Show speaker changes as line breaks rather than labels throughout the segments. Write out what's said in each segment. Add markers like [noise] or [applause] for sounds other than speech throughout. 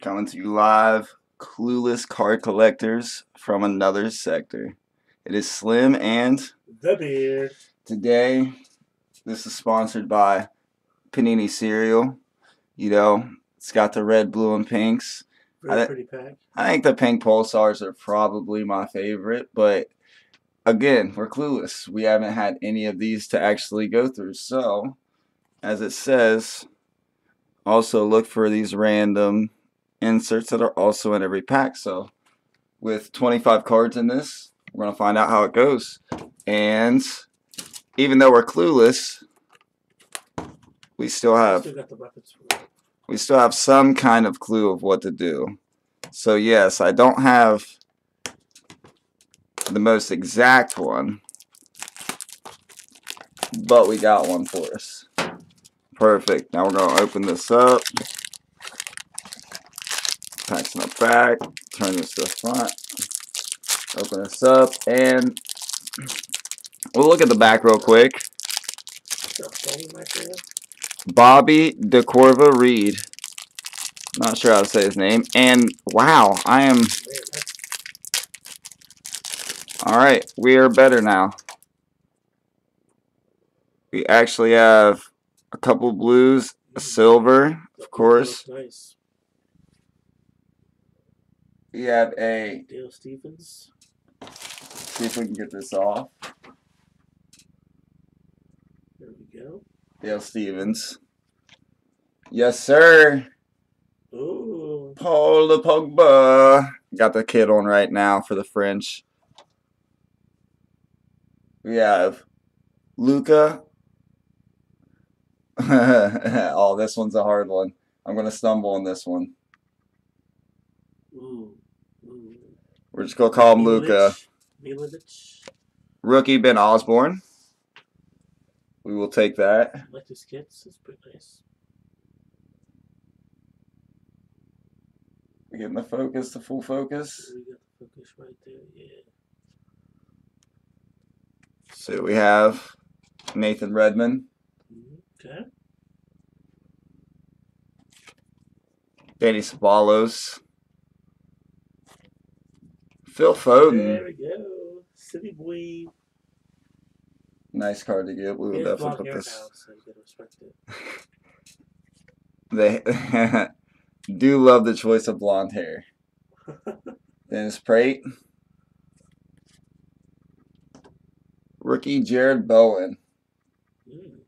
Coming to you live, clueless card collectors from another sector. It is Slim and
The beard.
today this is sponsored by Panini Cereal. You know, it's got the red, blue, and pinks.
Very
I-
pretty pack.
I think the pink pulsars are probably my favorite, but again, we're clueless. We haven't had any of these to actually go through. So, as it says, also look for these random inserts that are also in every pack. So, with 25 cards in this, we're going to find out how it goes. And even though we're clueless, we still have
Still got the weapons for it.
we still have some kind of clue of what to do. So yes, I don't have the most exact one, but we got one for us. Perfect. Now we're going to open this up. Back. Turn this to the front. Open this up and we'll look at the back real quick. Bobby DeCorva Reed. Not sure how to say his name. And wow, I am all right. We are better now. We actually have a couple blues, a silver, of course.
Nice.
We have a.
Dale Stephens.
See if we can get this off.
There we go.
Dale Stephens. Yes, sir.
Ooh.
Paul the Pogba. Got the kid on right now for the French. We have Luca. [laughs] oh, this one's a hard one. I'm gonna stumble on this one.
Ooh.
We're just gonna call him Luca. Rookie Ben Osborn. We will take that.
I like his kits. It's pretty nice.
We getting the focus, the full focus.
We got the focus right there. Yeah.
So we have Nathan Redmond,
Mhm. Okay.
Dani Ceballos, Phil Foden.
There we go. City boy.
Nice card to get. We will
He has blonde
definitely put this.
now, so you gotta respect it.
They [laughs] do love the choice of blonde hair. [laughs] Dennis Praet. Rookie Jarrod Bowen.
Mm.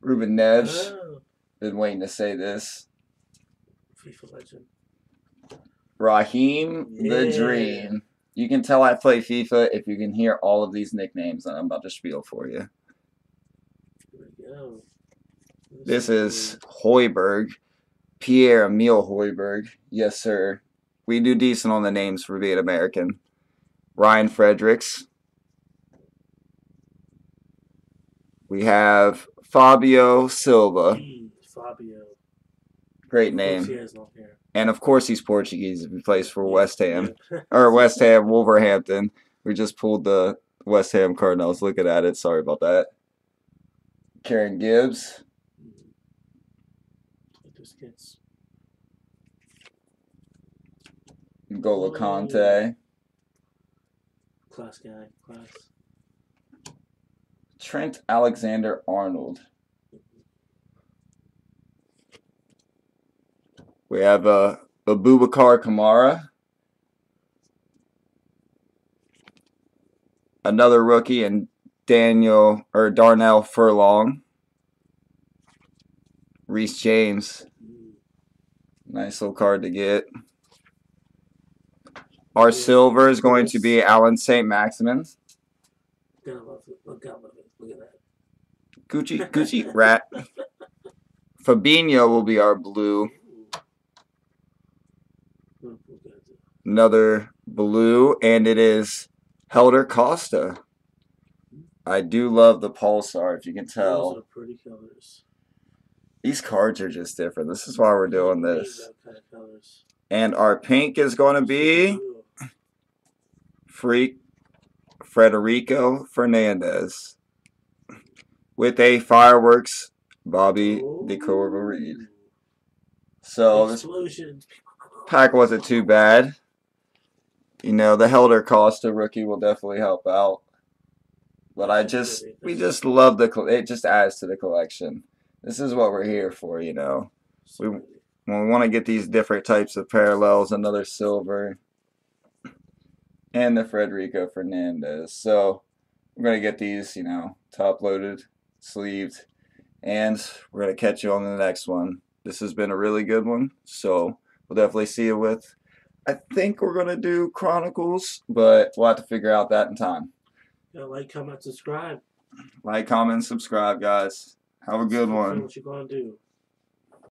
Ruben Neves.
Oh,
Been waiting to say this.
FIFA legend.
Raheem the Dream. You can tell I play FIFA if you can hear all of these nicknames that I'm about to spiel for you.
Here we go.
This is Højbjerg, Pierre Emile Højbjerg. Yes, sir. We do decent on the names for being American. Ryan Fredericks. We have Fabio Silva.
Fabio.
Great name.
He has long hair.
And of course, he's Portuguese. He plays for West Ham. [laughs] Or West Ham, Wolverhampton. We just pulled the West Ham card I was looking at it. Sorry about that. Kieran Gibbs.
Like those kits.
N'Golo Kanté.
Class guy. Class.
Trent Alexander Arnold. We have uh, Aboubakar Kamara. Another rookie and Daniel or Darnell Furlong. Reece James. Nice little card to get. Our silver is going to be Allan Saint-Maximin.
Gotta love it. Look, gotta love it. Look at that.
Gucci Gucci [laughs] rat. Fabinho will be our blue.
Ooh. What we gotta do?
Another blue, and it is Helder Costa. I do love the Pulsar, if you can
Those
tell.
are pretty colors.
These cards are just different. This is why we're doing this.
Rainbow Kind of colors.
And our pink is going to be Freak Frederico Fernandez with a fireworks Bobby DeCorva Reed. So this
Explosions.
pack wasn't too bad. You know, the Helder Costa rookie will definitely help out. But I just, we just love the, it just adds to the collection. This is what we're here for, you know. we- we want to get these different types of parallels, another silver, and the Frederico Fernandez. So we're going to get these, you know, top loaded, sleeved, and we're going to catch you on the next one. This has been a really good one. So we'll definitely see you with. I think we're going to do Chronicles, but we'll have to figure out that in time.
Yeah, like, comment, subscribe.
Like, comment, subscribe, guys. Have a good one.
What you gonna do?